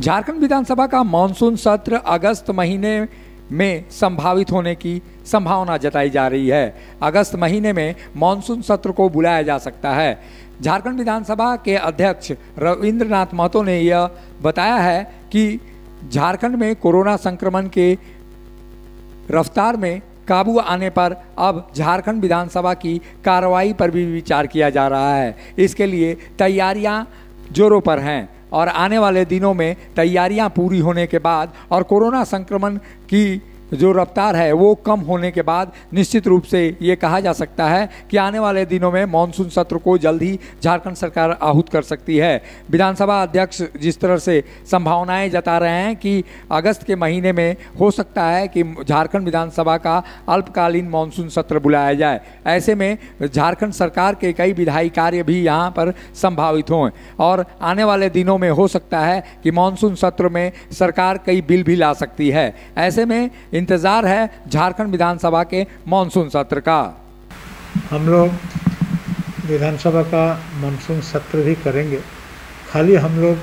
झारखंड विधानसभा का मानसून सत्र अगस्त महीने में संभावित होने की संभावना जताई जा रही है। अगस्त महीने में मानसून सत्र को बुलाया जा सकता है। झारखंड विधानसभा के अध्यक्ष रविंद्रनाथ महतो ने यह बताया है कि झारखंड में कोरोना संक्रमण के रफ्तार में काबू आने पर अब झारखंड विधानसभा की कार्रवाई पर भी विचार किया जा रहा है। इसके लिए तैयारियाँ जोरों पर हैं। और आने वाले दिनों में तैयारियाँ पूरी होने के बाद और कोरोना संक्रमण की जो रफ्तार है, वो कम होने के बाद निश्चित रूप से ये कहा जा सकता है कि आने वाले दिनों में मानसून सत्र को जल्द ही झारखंड सरकार आहूत कर सकती है। विधानसभा अध्यक्ष जिस तरह से संभावनाएँ जता रहे हैं कि अगस्त के महीने में हो सकता है कि झारखंड विधानसभा का अल्पकालीन मानसून सत्र बुलाया जाए। ऐसे में झारखंड सरकार के कई विधायी कार्य भी यहाँ पर संभावित हों और आने वाले दिनों में हो सकता है कि मानसून सत्र में सरकार कई बिल भी ला सकती है। ऐसे में इंतज़ार है झारखंड विधानसभा के मानसून सत्र का। हम लोग विधानसभा का मानसून सत्र भी करेंगे। खाली हम लोग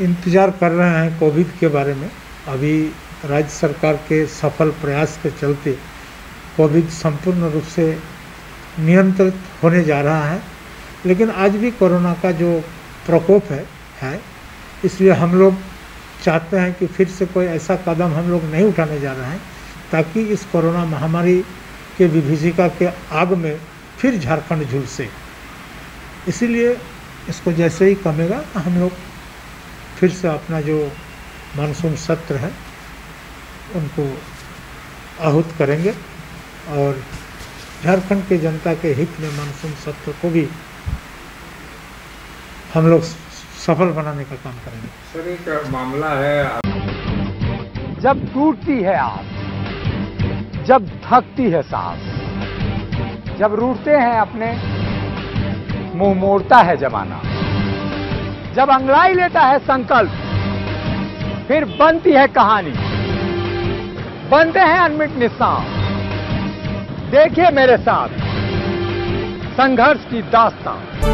इंतज़ार कर रहे हैं कोविड के बारे में। अभी राज्य सरकार के सफल प्रयास के चलते कोविड संपूर्ण रूप से नियंत्रित होने जा रहा है। लेकिन आज भी कोरोना का जो प्रकोप है है, इसलिए हम लोग चाहते हैं कि फिर से कोई ऐसा कदम हम लोग नहीं उठाने जा रहे हैं, ताकि इस कोरोना महामारी के विभीषिका के आग में फिर झारखंड झुलसे। इसीलिए इसको जैसे ही कमेगा, हम लोग फिर से अपना जो मानसून सत्र है, उनको आहूत करेंगे और झारखंड के जनता के हित में मानसून सत्र को भी हम लोग सफल बनाने का काम करेंगे। सर एक मामला है। जब टूटती है आस जब थकती है सांस जब रूठते हैं अपने मुँह मोड़ता है जमाना जब अंगड़ाई लेता है संकल्प फिर बनती है कहानी। बनते हैं अनमिट निशान। देखिए मेरे साथ संघर्ष की दास्तान।